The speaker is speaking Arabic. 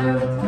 Thank you.